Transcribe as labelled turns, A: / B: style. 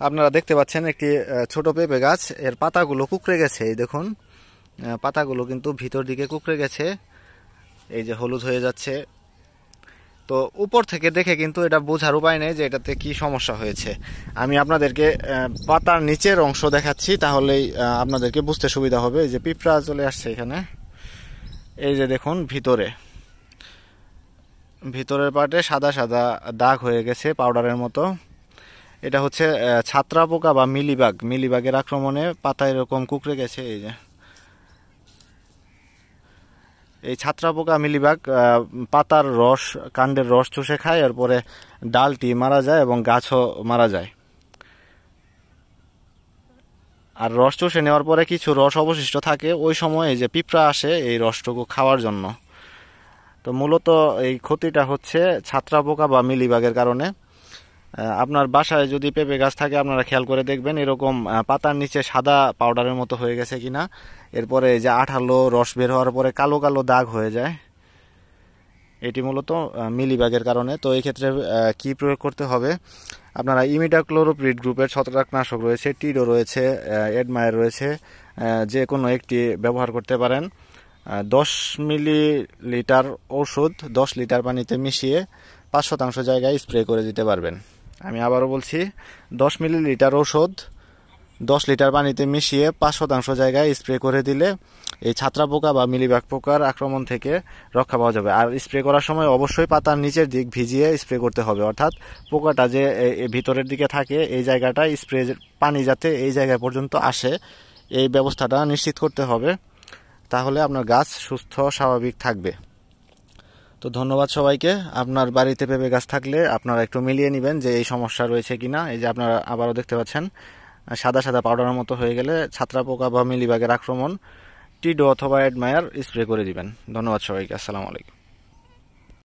A: আপনারা দেখতে পাচ্ছেন একটি ছোট পেঁপে গাছ। এর পাতাগুলো কুকড়ে গেছে, এই দেখুন। পাতাগুলো কিন্তু ভিতর দিকে কুকড়ে গেছে। এই যে হলুদ হয়ে যাচ্ছে। তো উপর থেকে দেখে কিন্তু এটা বোঝার উপায় নেই যে এটাতে কি সমস্যা হয়েছে। আমি আপনাদেরকে পাতার নিচের অংশ দেখাচ্ছি, তাহলেই আপনাদেরকে বুঝতে সুবিধা হবে। এই যে পিঁপড়া চলে আসছে এখানে। এই যে দেখুন, ভিতরে। ভিতরের পাটে সাদা সাদা দাগ হয়ে গেছে পাউডারের মতো। এটা হচ্ছে ছাত্রা পোকা বা মিলিবাগ। মিলিবাগের আক্রমণে পাতা এরকম কুকড়ে গেছে, এই যে। এই ছাত্রা পোকা মিলিবাগ পাতার রস, কাণ্ডের রস চুষে খায়, এরপরে ডালটি মারা যায় এবং গাছও মারা যায়। আর রস চুষে নেওয়ার পরে কিছু রস অবশিষ্ট থাকে। ওই সময় যে পিঁপড়া আসে, এই রসটুকু খাওয়ার জন্য। তো মূলত এই ক্ষতিটা হচ্ছে ছাত্রা পোকা বা মিলিবাগের কারণে। আপনার বাসায় যদি পেঁপে গাছ থাকে, আপনারা খেয়াল করে দেখবেন এরকম পাতার নিচে সাদা পাউডারের মতো হয়ে গেছে কিনা। এরপরে যে আঠালো রস বের হওয়ার পরে কালো কালো দাগ হয়ে যায়। এটি মূলত মিলিবাগের কারণে। তো এই ক্ষেত্রে কি প্রয়োগ করতে হবে? আপনারা ইমিডাক্লোরোপ্রিড গ্রুপের ছত্রাকনাশক রয়েছে, টিডো রয়েছে এডমায়ার রয়েছে যে কোনো একটি ব্যবহার করতে পারেন। দশ মিলি লিটার ওষুধ দশ লিটার পানিতে মিশিয়ে পাঁচ শতাংশ জায়গায় স্প্রে করে দিতে পারবেন। আমি আবারও বলছি, দশ মিলিলিটার ওষুধ দশ লিটার পানিতে মিশিয়ে পাঁচ শতাংশ জায়গায় স্প্রে করে দিলে এই ছাত্রা পোকা বা মিলিবাগ পোকার আক্রমণ থেকে রক্ষা পাওয়া যাবে। আর স্প্রে করার সময় অবশ্যই পাতার নিচের দিক ভিজিয়ে স্প্রে করতে হবে। অর্থাৎ পোকাটা যে ভিতরের দিকে থাকে, এই জায়গাটা স্প্রে পানি যাতে এই জায়গা পর্যন্ত আসে, এই ব্যবস্থাটা নিশ্চিত করতে হবে। তাহলে আপনার গাছ সুস্থ, স্বাভাবিক থাকবে। তো ধন্যবাদ সবাইকে। আপনার বাড়িতে পেঁপে গাছ থাকলে আপনারা একটু মিলিয়ে নেবেন যে এই সমস্যা রয়েছে কি না এই যে আপনারা আবারও দেখতে পাচ্ছেন, সাদা সাদা পাউডারের মতো হয়ে গেলে ছাত্রা পোকা বা মিলিবাগের আক্রমণ, টিডো অথবা অ্যাডমায়ার স্প্রে করে দিবেন। ধন্যবাদ সবাইকে, আসসালামু আলাইকুম।